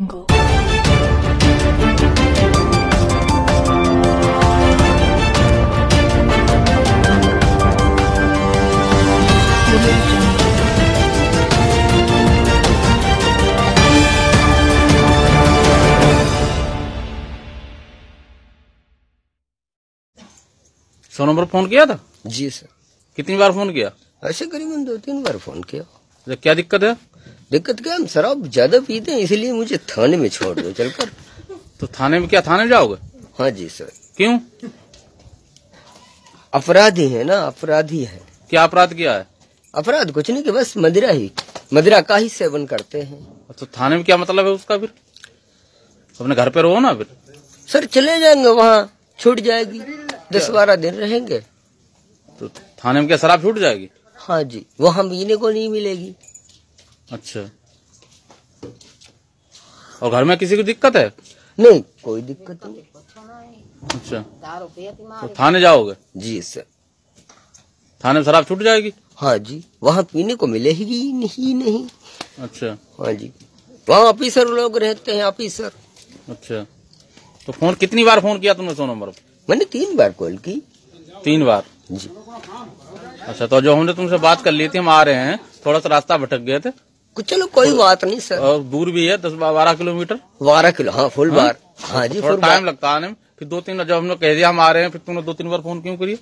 Jungle. सौ number phone किया था? जी सर। कितनी बार फ़ोन किया? ऐसे करीबन दो तीन बार फ़ोन किया। अच्छा, क्या दिक्कत है? दिक्कत क्या हम शराब ज़्यादा पीते हैं इसलिए मुझे थाने में छोड़ दो चलकर तो थाने में क्या थाने में जाओगे? हाँ जी सर। क्यों? अपराधी है ना अपराधी है। क्या अपराध किया है? अपराध कुछ नहीं कि बस मदिरा ही मदिरा का ही सेवन करते हैं। तो थाने में क्या मतलब है उसका फिर? अपने घर पे रहो ना फिर। सर चले जाएँगे वहाँ छूट जाएगी। दस बारह दिन रहेंगे। तो थाने में क्या शराब छूट जाएगी? हाँ जी वहाँ पीने को नहीं मिलेगी। अच्छा। और घर में किसी को दिक्कत है? नहीं कोई दिक्कत नहीं। अच्छा। तो थाने जाओगे? जी सर। थाने में शराब छूट जाएगी? हाँ जी वहाँ पीने को मिलेगी नहीं नहीं। अच्छा। हाँ जी। वहाँ ऑफिसर लोग रहते हैं ऑफिसर। अच्छा। तो फ़ोन कितनी बार फ़ोन किया तुमने सौ नंबर पे? मैंने तीन बार कॉल की। तीन बार? जी। अच्छा तो जो हमने तुमसे बात कर ली थी हम आ रहे हैं। थोड़ा सा रास्ता भटक गए थे। चलो कोई बात नहीं सर। और दूर भी है दस बारह किलोमीटर? बारह किलो हाँ फुल बार। हाँ जी फुल टाइम लगता है आने में। फिर दो तीन जब हमने कह दिया हम आ रहे हैं फिर तुमने दो तीन बार फ़ोन क्यों करिए?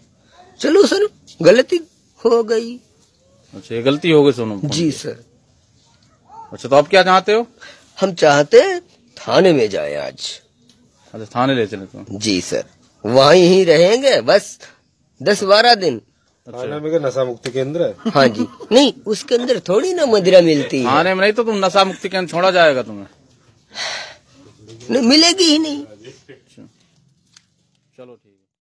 चलो सर गलती हो गई। अच्छा गलती हो गई सोनू। जी सर। अच्छा तो आप क्या चाहते हो? हम चाहते थाने में जाए आज। अच्छा थाने ले चले तुम जी सर। वहीं ही रहेंगे बस दस बारह दिन। थाना में नशा मुक्ति केंद्र है? हाँ जी। नहीं उसके अंदर थोड़ी ना मदिरा मिलती है। थाने में नहीं तो तुम नशा मुक्ति केंद्र छोड़ा जाएगा तुम्हें। नहीं मिलेगी ही नहीं। चलो ठीक है।